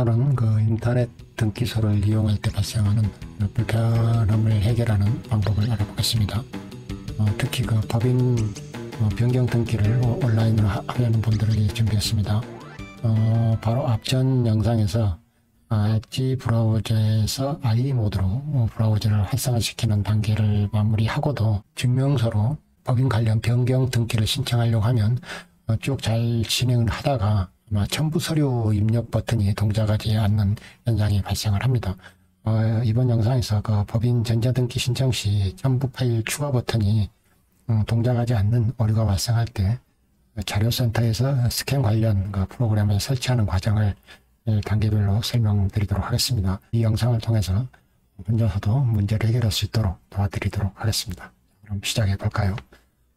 오늘은 그 인터넷 등기소를 이용할 때 발생하는 그 불편함을 해결하는 방법을 알아보겠습니다. 어, 특히 그 법인 어, 변경 등기를 오- 온라인으로 하- 하려는 분들을 위해 준비했습니다. 어, 바로 앞전 영상에서 아, 엣지 브라우저에서 i 모드로 어, 브라우저를 활성화시키는 단계를 마무리하고도 증명서로 법인 관련 변경 등기를 신청하려고 하면 어, 쭉잘 진행을 하다가 아마 첨부 서류 입력 버튼이 동작하지 않는 현상이 발생을 합니다. 어, 이번 영상에서 그 법인 전자등기 신청 시 첨부 파일 추가 버튼이 음, 동작하지 않는 오류가 발생할 때 자료센터에서 스캔 관련 그 프로그램을 설치하는 과정을 예, 단계별로 설명드리도록 하겠습니다. 이 영상을 통해서 혼자서도 문제를 해결할 수 있도록 도와드리도록 하겠습니다. 그럼 시작해 볼까요?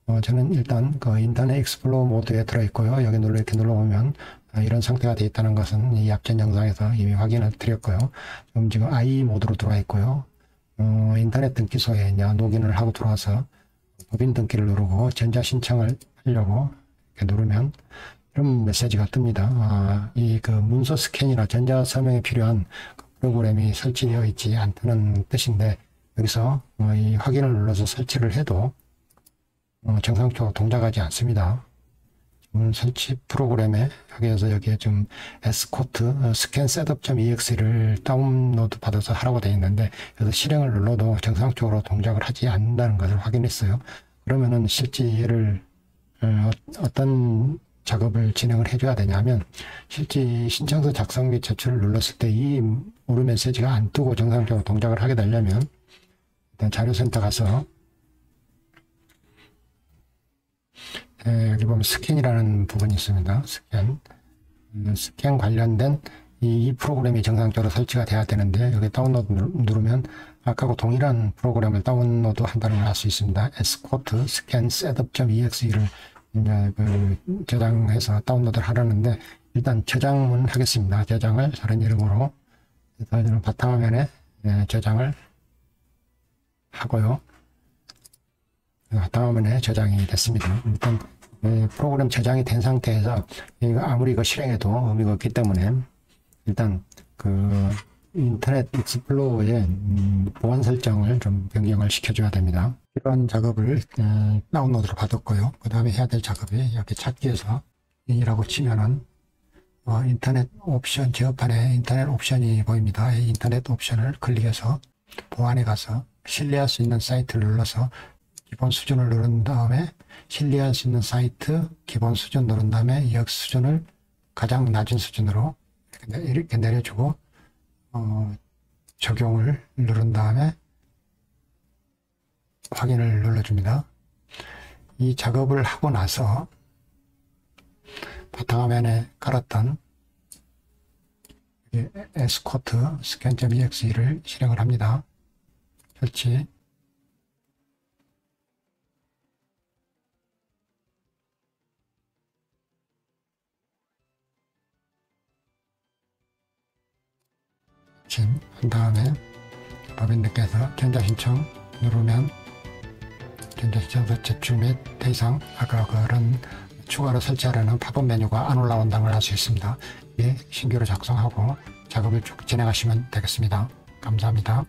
어, 저는 일단 그 Internet Explorer 모드에 들어있고요. 여기 눌러 이렇게 눌러보면 아, 이런 상태가 되어 있다는 것은 이 앞전 영상에서 이미 확인을 드렸고요. 지금 지금 IE 모드로 들어와 있고요. 어, 인터넷 등기소에 이제 로그인을 하고 들어와서 법인 등기를 누르고 전자 신청을 하려고 이렇게 누르면 이런 메시지가 뜹니다. 아, 이 그 문서 스캔이나 전자 서명에 필요한 그 프로그램이 설치되어 있지 않다는 뜻인데 여기서 어, 이 확인을 눌러서 설치를 해도 어, 정상적으로 동작하지 않습니다. 지금 설치 프로그램에 여기에서 여기에 좀 에스코트 어, 스캔 셋업.exe를 다운로드 받아서 하라고 되어 있는데 그래서 실행을 눌러도 정상적으로 동작을 하지 않는다는 것을 확인했어요. 그러면은 실제 얘를 어, 어떤 작업을 진행을 해줘야 되냐면 실제 신청서 작성 및 제출을 눌렀을 때 이 오류 메시지가 안 뜨고 정상적으로 동작을 하게 되려면 일단 자료센터 가서 에, 여기 보면 스캔이라는 부분이 있습니다. 스캔 음, 스캔 관련된 이, 이 프로그램이 정상적으로 설치가 돼야 되는데 여기 다운로드 누- 누르면 아까하고 동일한 프로그램을 다운로드 한다는 걸 알 수 있습니다. 에스코트 스캔 Setup.exe를 저장해서 다운로드를 하려는데 일단 저장은 하겠습니다. 저장을 다른 이름으로 바탕화면에 예, 저장을 하고요. 바탕화면에 저장이 됐습니다. 일단 예, 프로그램 저장이 된 상태에서 아무리 이거 실행해도 의미가 없기 때문에 일단 그 Internet Explorer의 음, 보안 설정을 좀 변경을 시켜줘야 됩니다. 이러한 작업을 음, 다운로드로 받았고요. 그 다음에 해야 될 작업이 이렇게 찾기에서 인이라고 치면은 어, 인터넷 옵션 제어판에 인터넷 옵션이 보입니다. 이 인터넷 옵션을 클릭해서 보안에 가서 신뢰할 수 있는 사이트를 눌러서 기본 수준을 누른 다음에 신뢰할 수 있는 사이트 기본 수준 누른 다음에 역 수준을 가장 낮은 수준으로 이렇게 내려주고 어, 적용을 누른 다음에 확인을 눌러줍니다. 이 작업을 하고 나서 바탕화면에 깔았던 이 에스코트 스캔.exe를 실행을 합니다. 설치 진, 한 다음에 법인들께서 전자신청 누르면 전자신청서 제출 및 대상 아까 그런 추가로 설치하려는 팝업 메뉴가 안 올라온다는 걸 알 수 있습니다. 예, 신규로 작성하고 작업을 쭉 진행하시면 되겠습니다. 감사합니다.